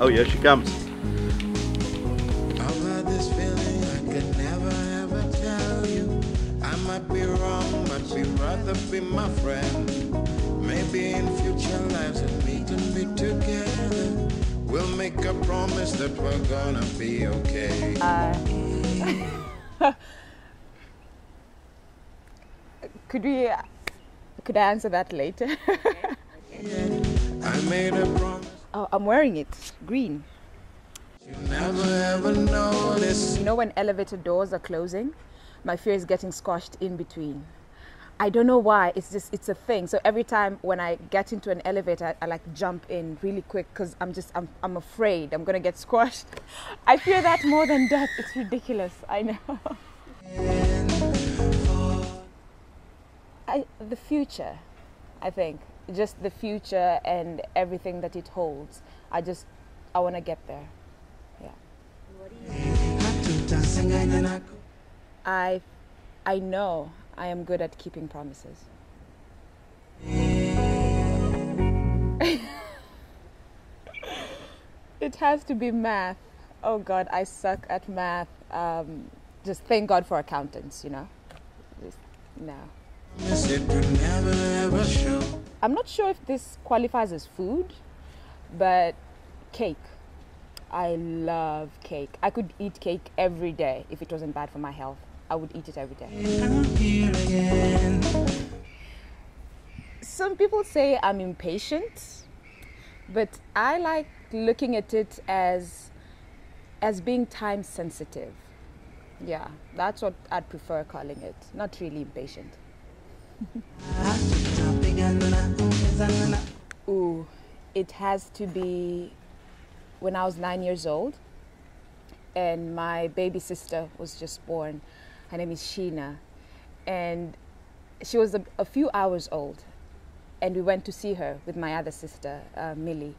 Oh, here she comes. I've had this feeling I could never ever tell you. I might be wrong, might be rather be my friend. Maybe in future lives if we can be together. We'll make a promise that we're gonna be okay. Uh, could we? Could I answer that later? I made a promise oh, I'm wearing it. Green. you. You know when elevator doors are closing, my fear is getting squashed in between. I don't know why. It's just it's a thing. So every time when I get into an elevator, I, I like jump in really quick because I'm just I'm I'm afraid I'm gonna get squashed. I fear that more than death. It's ridiculous. I know. I, the future, I think, just the future and everything that it holds. I just I want to get there. Yeah. I I know I am good at keeping promises. it has to be math. Oh God, I suck at math. Um, just thank God for accountants, you know. Just no. I'm not sure if this qualifies as food, but cake. I love cake. I could eat cake every day if it wasn't bad for my health. I would eat it every day. Some people say I'm impatient, but I like looking at it as as being time sensitive. Yeah, that's what I'd prefer calling it. Not really impatient. Ooh, it has to be when I was nine years old, and my baby sister was just born. Her name is Sheena, and she was a, a few hours old, and we went to see her with my other sister, uh, Millie.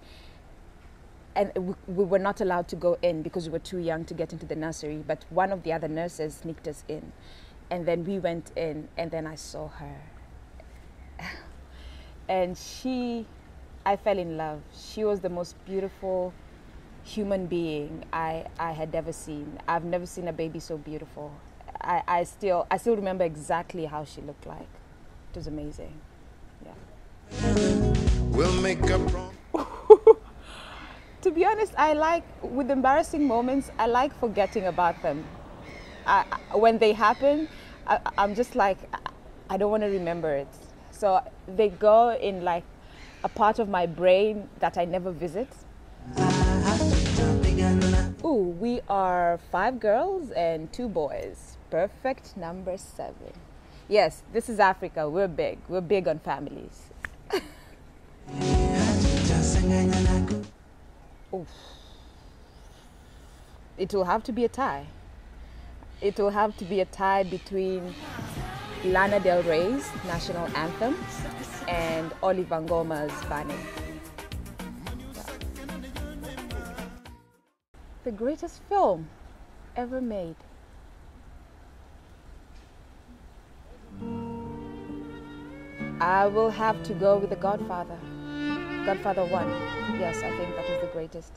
And we, we were not allowed to go in because we were too young to get into the nursery. But one of the other nurses sneaked us in, and then we went in, and then I saw her and she i fell in love. She was the most beautiful human being i i had ever seen. I've never seen a baby so beautiful. I i still i still remember exactly how she looked like. It was amazing. Yeah. We'll make promise. to be honest i like with embarrassing moments i like forgetting about them. I, I- when they happen I, i'm just like I- i don't want to remember it so they go in like a part of my brain that i never visit Ooh, we are five girls and two boys. Perfect number seven. Yes, this is Africa. We're big. We're big on families. It will have to be a tie. It will have to be a tie between Lana Del Rey's national anthem and Oliver Ngoma's Bané. The greatest film ever made. I will have to go with The Godfather. Godfather 1. Yes, I think that is the greatest.